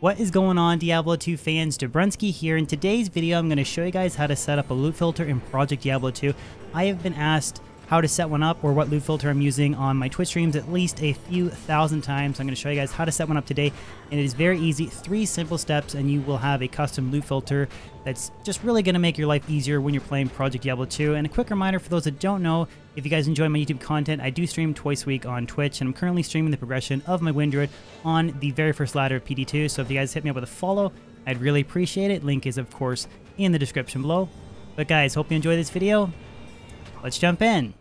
What is going on Diablo 2 fans, Dbrunski here. In today's video I'm going to show you guys how to set up a loot filter in Project Diablo 2. I have been asked how to set one up or what loot filter I'm using on my Twitch streams at least a few thousand times. I'm going to show you guys how to set one up today and it is very easy. Three simple steps and you will have a custom loot filter that's just really going to make your life easier when you're playing Project Diablo 2. And a quick reminder for those that don't know, if you guys enjoy my YouTube content, I do stream twice a week on Twitch and I'm currently streaming the progression of my Wind Druid on the very first ladder of PD2. So if you guys hit me up with a follow, I'd really appreciate it. Link is of course in the description below. But guys, hope you enjoy this video. Let's jump in.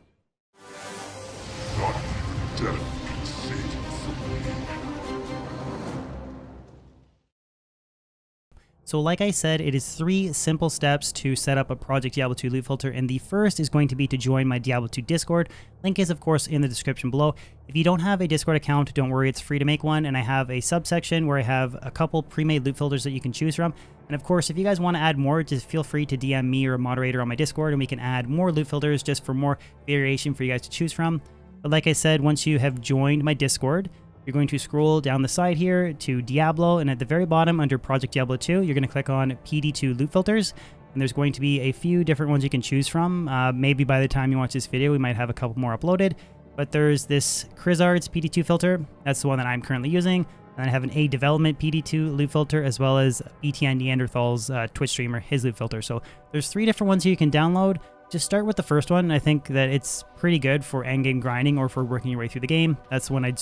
So like I said, it is three simple steps to set up a Project Diablo 2 loot filter, and the first is going to be to join my Diablo 2 Discord. Link is, of course, in the description below. If you don't have a Discord account, don't worry, it's free to make one, and I have a subsection where I have a couple pre-made loot filters that you can choose from. And of course, if you guys want to add more, just feel free to DM me or a moderator on my Discord, and we can add more loot filters just for more variation for you guys to choose from. But like I said, once you have joined my Discord, you're going to scroll down the side here to Diablo, and at the very bottom under Project Diablo 2, you're going to click on PD2 Loot Filters, and there's going to be a few different ones you can choose from. Uh, maybe by the time you watch this video, we might have a couple more uploaded, but there's this Kryszard's PD2 filter. That's the one that I'm currently using. And I have an A Development PD2 loot filter, as well as BTN Neanderthal's uh, Twitch streamer, his loot filter. So there's three different ones you can download. Just start with the first one. I think that it's pretty good for endgame grinding or for working your way through the game. That's the one I'd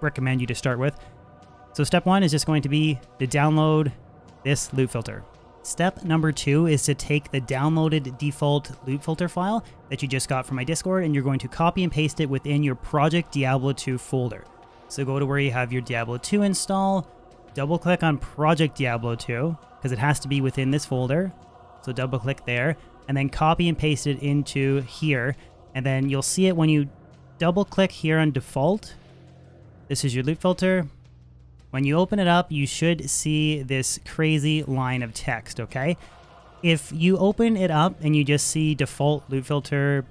recommend you to start with. So step one is just going to be to download this loot filter. Step number two is to take the downloaded default loot filter file that you just got from my Discord and you're going to copy and paste it within your Project Diablo 2 folder. So go to where you have your Diablo 2 install, double click on Project Diablo 2 because it has to be within this folder. So double click there and then copy and paste it into here. And then you'll see it when you double click here on default this is your loot filter. When you open it up, you should see this crazy line of text, okay? If you open it up and you just see default loot filter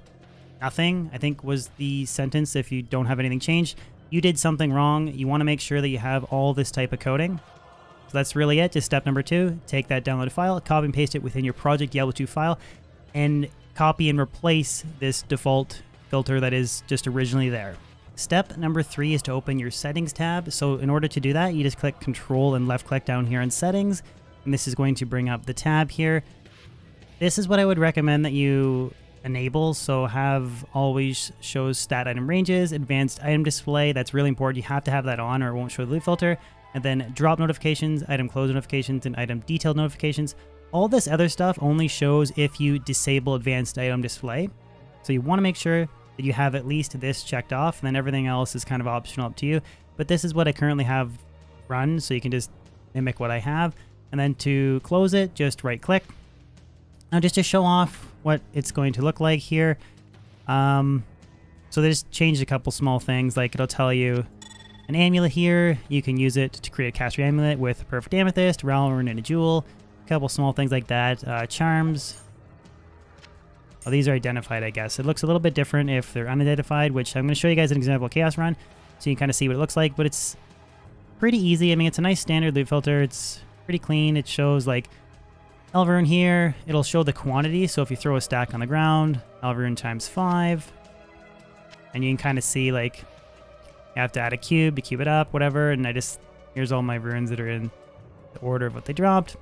nothing, I think was the sentence if you don't have anything changed, you did something wrong. You want to make sure that you have all this type of coding. So that's really it. Just step number two, take that downloaded file, copy and paste it within your Project Diablo 2 file, and copy and replace this default filter that is just originally there. Step number three is to open your settings tab. So in order to do that, you just click control and left click down here in settings. And this is going to bring up the tab here. This is what I would recommend that you enable. So have always shows stat item ranges, advanced item display. That's really important. You have to have that on or it won't show the filter. And then drop notifications, item close notifications, and item detailed notifications. All this other stuff only shows if you disable advanced item display. So you want to make sure that you have at least this checked off, and then everything else is kind of optional up to you. But this is what I currently have run, so you can just mimic what I have. And then to close it, just right click. Now just to show off what it's going to look like here. Um, so they just changed a couple small things, like it'll tell you an amulet here. You can use it to create a caster amulet with perfect amethyst, realm and a jewel. Couple small things like that. Uh, charms, well, these are identified, I guess. It looks a little bit different if they're unidentified, which I'm going to show you guys an example of Chaos Run so you can kind of see what it looks like, but it's pretty easy. I mean, it's a nice standard loot filter. It's pretty clean. It shows like Elverin here. It'll show the quantity. So if you throw a stack on the ground, Elverin times five, and you can kind of see like you have to add a cube to cube it up, whatever. And I just, here's all my runes that are in the order of what they dropped.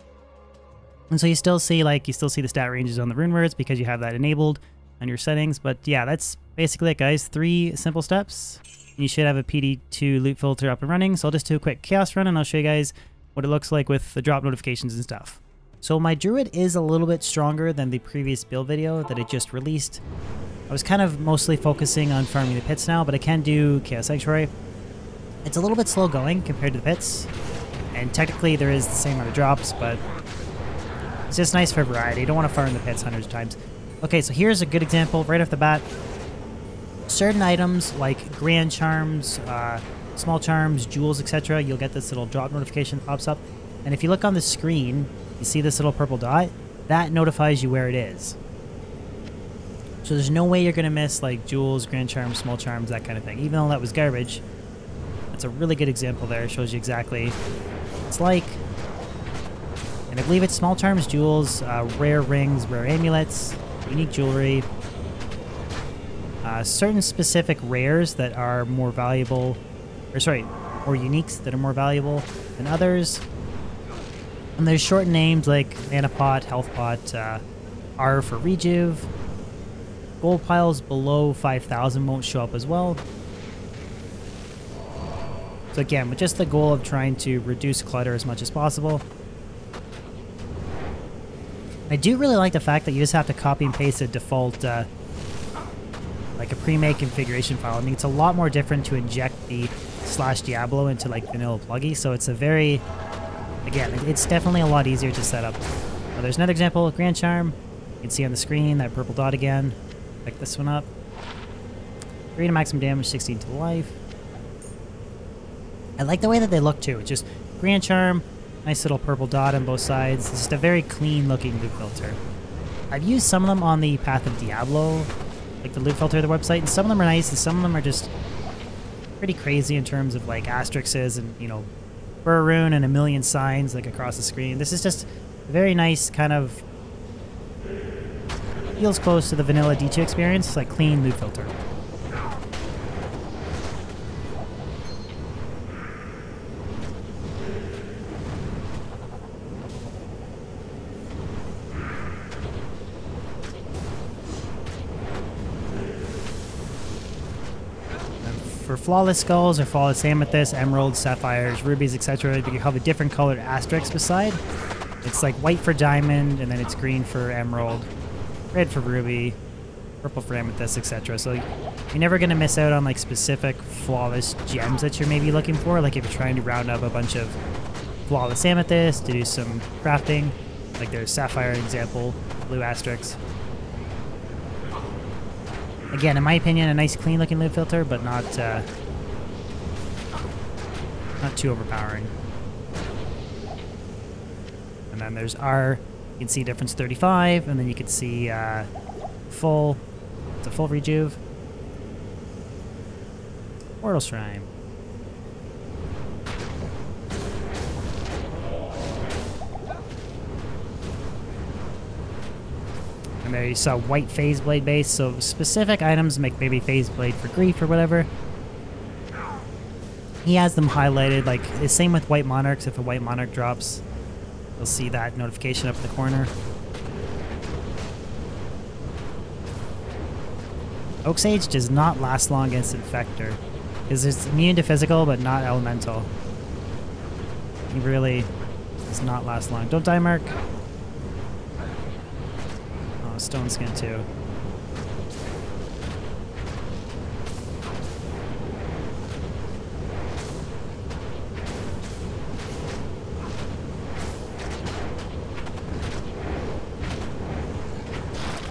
And so you still see like you still see the stat ranges on the rune words because you have that enabled on your settings. But yeah, that's basically it, guys. Three simple steps. You should have a PD2 loot filter up and running. So I'll just do a quick chaos run and I'll show you guys what it looks like with the drop notifications and stuff. So my druid is a little bit stronger than the previous build video that I just released. I was kind of mostly focusing on farming the pits now, but I can do Chaos Sanctuary. It's a little bit slow going compared to the pits, and technically there is the same amount of drops, but it's just nice for variety. You don't want to farm the pits hundreds of times. Okay, so here's a good example right off the bat. Certain items like grand charms, uh, small charms, jewels, etc., you'll get this little drop notification that pops up. And if you look on the screen, you see this little purple dot? That notifies you where it is. So there's no way you're going to miss like jewels, grand charms, small charms, that kind of thing. Even though that was garbage, that's a really good example there. It shows you exactly it's like. And I believe it's small charms, jewels, uh, rare rings, rare amulets, unique jewelry, uh, certain specific rares that are more valuable, or sorry, or uniques that are more valuable than others. And there's short names like Mana Pot, Health Pot, uh, R for Rejuve. Gold piles below 5,000 won't show up as well. So again, with just the goal of trying to reduce clutter as much as possible. I do really like the fact that you just have to copy and paste a default, uh, like a pre-made configuration file. I mean, it's a lot more different to inject the slash Diablo into like vanilla PlugY, so it's a very, again, it's definitely a lot easier to set up. Now, there's another example, Grand Charm. You can see on the screen that purple dot again. Pick this one up. 3 to maximum damage, 16 to life. I like the way that they look too. It's just Grand Charm, nice little purple dot on both sides. It's just a very clean looking loot filter. I've used some of them on the Path of Diablo, like the loot filter of the website, and some of them are nice and some of them are just pretty crazy in terms of like asterisks and, you know, Ber Rune and a million signs like across the screen. This is just a very nice kind of feels close to the vanilla D2 experience, like clean loot filter. for flawless skulls or flawless amethyst, emeralds, sapphires, rubies, etc., you have a different colored asterisk beside. It's like white for diamond, and then it's green for emerald, red for ruby, purple for amethyst, etc. So you're never gonna miss out on like specific flawless gems that you're maybe looking for. Like if you're trying to round up a bunch of flawless amethyst to do some crafting, like there's sapphire example, blue asterisk. Again, in my opinion, a nice clean looking loot filter, but not uh, not too overpowering. And then there's R, you can see difference 35, and then you can see uh, full, it's a full rejuve. Portal Shrine. There you saw white phase blade base, so specific items make maybe phase blade for grief or whatever. He has them highlighted, like the same with white monarchs. If a white monarch drops, you'll see that notification up in the corner. Oak Sage does not last long against Infector, because it's immune to physical but not elemental. He really does not last long. Don't die, Merc. Stone Skin too.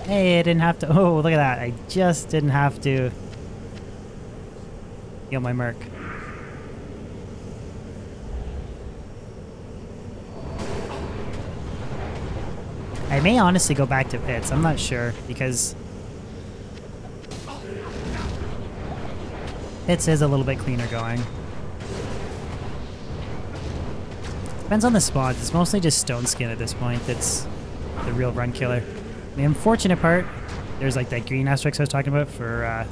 Hey, I didn't have to. Oh, look at that. I just didn't have to heal my Merc. I may honestly go back to pits. I'm not sure because pits is a little bit cleaner going. Depends on the spawns. It's mostly just stone skin at this point that's the real run killer. The unfortunate part, there's like that green asterisk I was talking about for uh,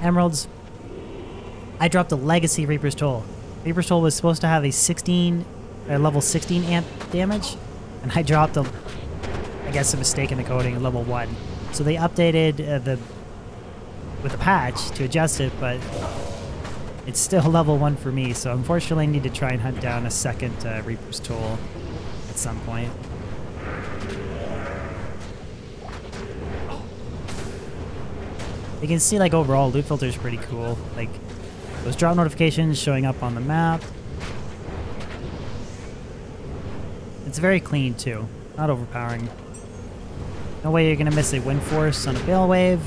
emeralds. I dropped a legacy Reaper's Toll. Reaper's Toll was supposed to have a 16, uh, level 16 amp damage, and I dropped a I guess, a mistake in the coding in level 1. So they updated uh, the with a patch to adjust it, but it's still level 1 for me, so unfortunately I need to try and hunt down a second uh, Reaper's Toll at some point. You can see, like, overall, loot filter is pretty cool. Like, those drop notifications showing up on the map. It's very clean, too. Not overpowering. No way you're gonna miss a wind force on a bale wave.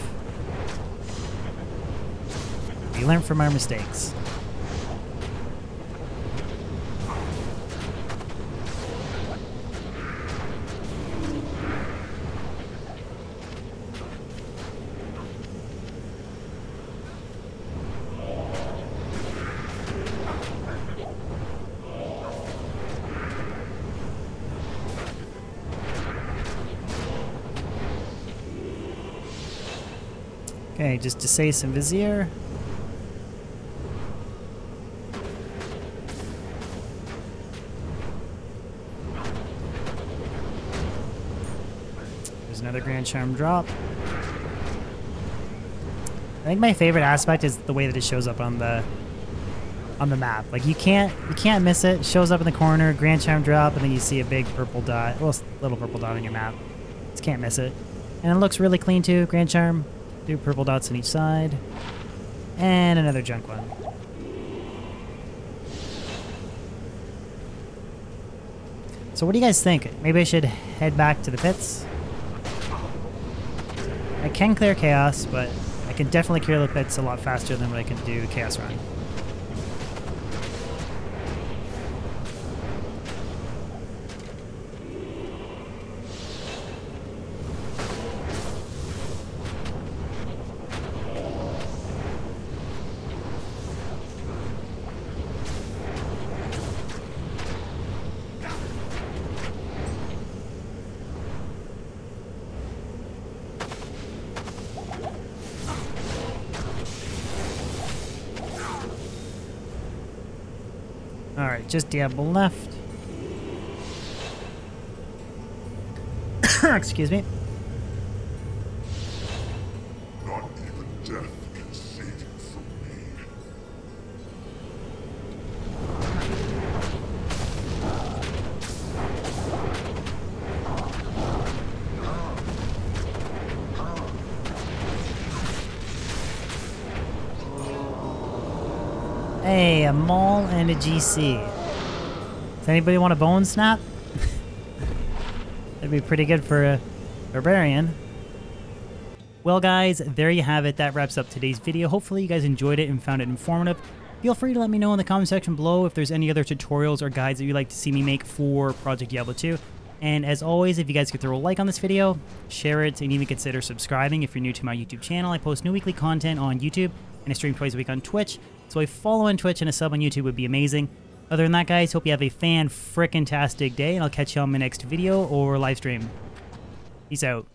We learn from our mistakes. Okay, just De Seis and Vizier. There's another Grand Charm drop. I think my favorite aspect is the way that it shows up on the on the map. Like you can't you can't miss it. it shows up in the corner, Grand Charm drop, and then you see a big purple dot, well, little purple dot on your map. Just can't miss it. And it looks really clean too. Grand Charm, two purple dots on each side, and another junk one. So what do you guys think? Maybe I should head back to the pits? I can clear Chaos, but I can definitely clear the pits a lot faster than what I can do Chaos Run. Alright, just Diablo left. Excuse me. Hey, a Maul and a GC. Does anybody want a bone snap? That'd be pretty good for a barbarian. Well guys, there you have it. That wraps up today's video. Hopefully you guys enjoyed it and found it informative. Feel free to let me know in the comment section below if there's any other tutorials or guides that you'd like to see me make for Project Diablo 2. And as always, if you guys could throw a like on this video, share it, and even consider subscribing if you're new to my YouTube channel. I post new weekly content on YouTube, and I stream twice a week on Twitch. So a follow on Twitch and a sub on YouTube would be amazing. Other than that, guys, hope you have a fan-frickin-tastic day, and I'll catch you on my next video or live stream. Peace out.